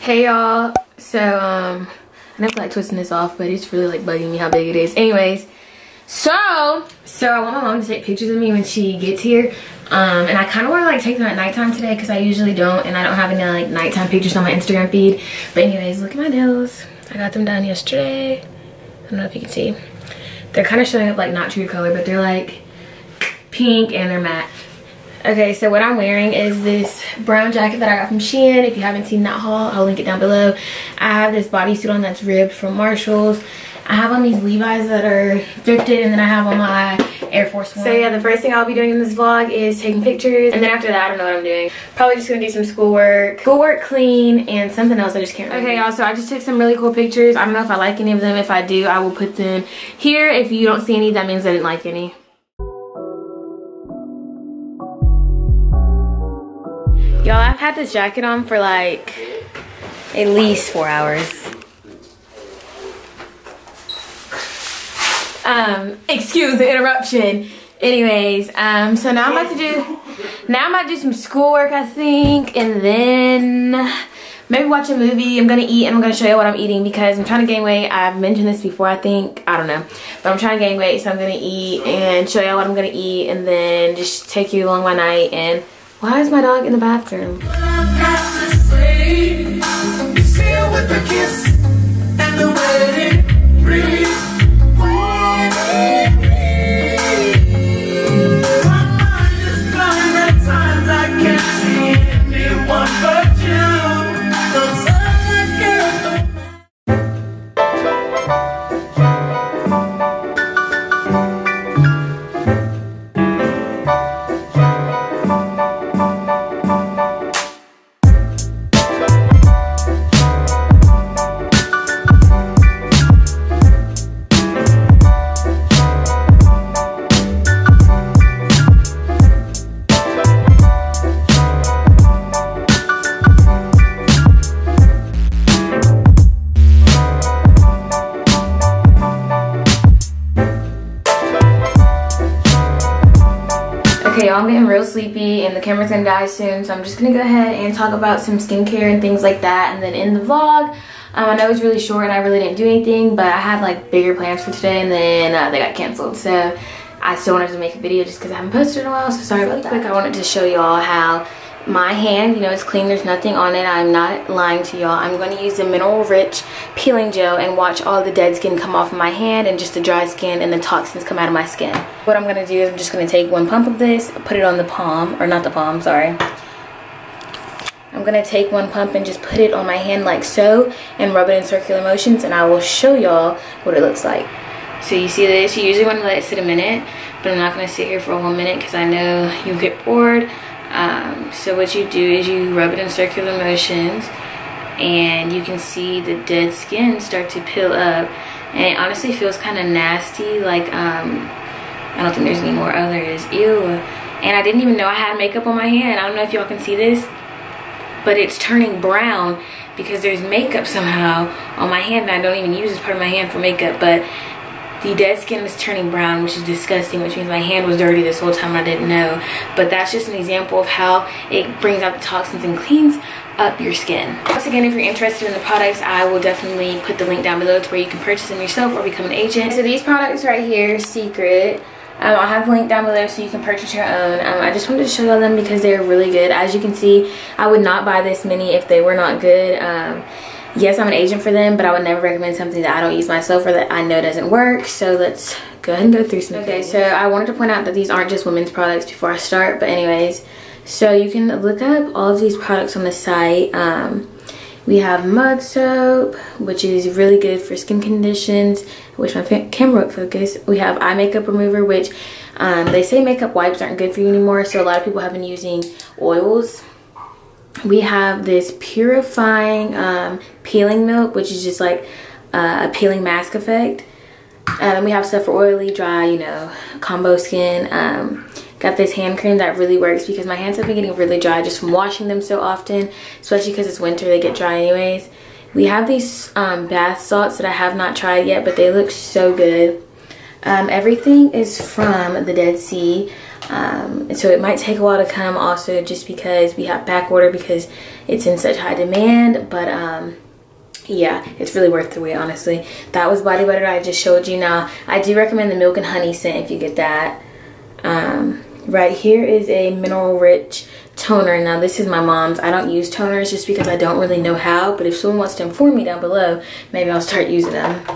Hey y'all. So um I never like twisting this off, but it's really like bugging me how big it is. Anyways, so so I want my mom to take pictures of me when she gets here. Um and I kind of want to like take them at nighttime today because I usually don't and I don't have any like nighttime pictures on my Instagram feed. But anyways, look at my nails. I got them done yesterday. I don't know if you can see. They're kind of showing up like not true color, but they're like pink and they're matte. Okay, so what I'm wearing is this brown jacket that I got from Shein. If you haven't seen that haul, I'll link it down below. I have this bodysuit on that's ribbed from Marshalls. I have on these Levi's that are thrifted and then I have on my Air Force One. So yeah, the first thing I'll be doing in this vlog is taking pictures. And then after that, I don't know what I'm doing. Probably just gonna do some schoolwork, schoolwork clean, and something else I just can't remember. Okay, y'all, so I just took some really cool pictures. I don't know if I like any of them. If I do, I will put them here. If you don't see any, that means I didn't like any. Y'all, I've had this jacket on for like at least four hours. Um, excuse the interruption. Anyways, um, so now I'm about to do, now I'm about to do some schoolwork, I think, and then maybe watch a movie. I'm gonna eat and I'm gonna show you what I'm eating because I'm trying to gain weight. I've mentioned this before, I think. I don't know. But I'm trying to gain weight, so I'm gonna eat and show you what I'm gonna eat and then just take you along my night and why is my dog in the bathroom? Okay, y'all, I'm getting real sleepy and the camera's gonna die soon, so I'm just gonna go ahead and talk about some skincare and things like that. And then in the vlog, um, I know it's really short and I really didn't do anything, but I had like bigger plans for today and then uh, they got canceled. So I still wanted to make a video just because I haven't posted in a while, so sorry about that. Quick, I wanted to show y'all how my hand, you know, it's clean. There's nothing on it. I'm not lying to y'all. I'm going to use the Mineral Rich Peeling Gel and watch all the dead skin come off my hand and just the dry skin and the toxins come out of my skin. What I'm going to do is I'm just going to take one pump of this, put it on the palm, or not the palm, sorry. I'm going to take one pump and just put it on my hand like so and rub it in circular motions and I will show y'all what it looks like. So you see this, you usually want to let it sit a minute, but I'm not going to sit here for a whole minute because I know you get bored. Um, so what you do is you rub it in circular motions and you can see the dead skin start to peel up. And it honestly feels kind of nasty like um, I don't think there's any more there is ew. And I didn't even know I had makeup on my hand. I don't know if y'all can see this but it's turning brown because there's makeup somehow on my hand and I don't even use this part of my hand for makeup. But the dead skin is turning brown which is disgusting which means my hand was dirty this whole time I didn't know but that's just an example of how it brings out the toxins and cleans up your skin once again if you're interested in the products I will definitely put the link down below to where you can purchase them yourself or become an agent so these products right here Seacret um, I'll have a link down below so you can purchase your own. Um, I just wanted to show you them because they're really good. As you can see, I would not buy this many if they were not good. Um, yes, I'm an agent for them, but I would never recommend something that I don't use myself or that I know doesn't work. So let's go ahead and go through some Okay, so I wanted to point out that these aren't just women's products before I start, but anyways. So you can look up all of these products on the site. Um, we have mud soap, which is really good for skin conditions. I wish my camera would focus. We have eye makeup remover, which um, they say makeup wipes aren't good for you anymore. So a lot of people have been using oils we have this purifying um, peeling milk, which is just like uh, a peeling mask effect. And we have stuff for oily, dry, you know, combo skin. Um, got this hand cream that really works because my hands have been getting really dry just from washing them so often, especially because it's winter, they get dry anyways. We have these um, bath salts that I have not tried yet, but they look so good. Um, everything is from the Dead Sea. Um, so it might take a while to come also just because we have back order because it's in such high demand. But um, yeah, it's really worth the wait, honestly. That was body butter I just showed you. Now, I do recommend the milk and honey scent if you get that. Um, right here is a mineral rich toner. Now, this is my mom's. I don't use toners just because I don't really know how. But if someone wants to inform me down below, maybe I'll start using them.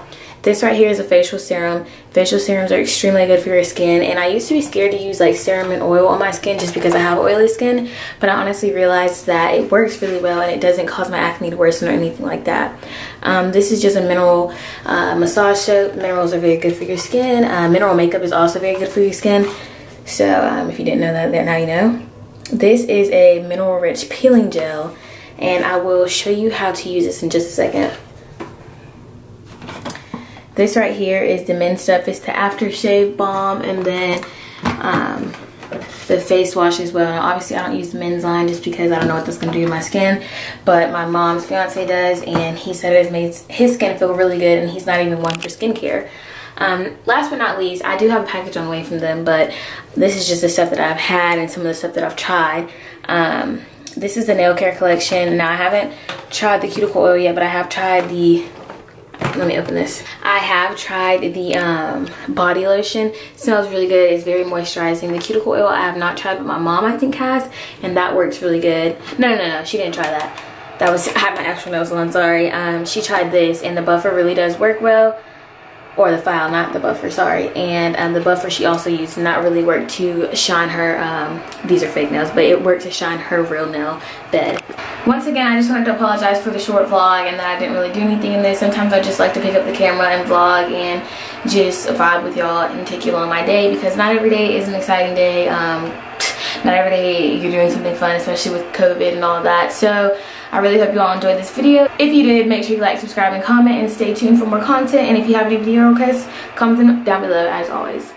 This right here is a facial serum. Facial serums are extremely good for your skin. And I used to be scared to use like serum and oil on my skin just because I have oily skin. But I honestly realized that it works really well and it doesn't cause my acne to worsen or anything like that. Um, this is just a mineral uh, massage soap. Minerals are very good for your skin. Uh, mineral makeup is also very good for your skin. So um, if you didn't know that, now you know. This is a mineral rich peeling gel. And I will show you how to use this in just a second. This right here is the men's stuff. It's the aftershave balm and then um, the face wash as well. Now, obviously, I don't use the men's line just because I don't know what that's going to do to my skin. But my mom's fiance does, and he said it makes his skin feel really good, and he's not even one for skincare. Um, last but not least, I do have a package on the way from them, but this is just the stuff that I've had and some of the stuff that I've tried. Um, this is the nail care collection. Now, I haven't tried the cuticle oil yet, but I have tried the let me open this. I have tried the um, body lotion. It smells really good. It's very moisturizing. The cuticle oil i have not tried but my mom i think has and that works really good. No no no she didn't try that. That was i had my actual nails on sorry. Um, she tried this and the buffer really does work well or the file, not the buffer, sorry. And um, the buffer she also used not really work to shine her, um, these are fake nails, but it worked to shine her real nail bed. Once again, I just wanted to apologize for the short vlog and that I didn't really do anything in this. Sometimes I just like to pick up the camera and vlog and just vibe with y'all and take you along my day because not every day is an exciting day. Um, not every day you're doing something fun, especially with COVID and all that. So I really hope you all enjoyed this video. If you did, make sure you like, subscribe, and comment, and stay tuned for more content. And if you have any video requests, comment them down below as always.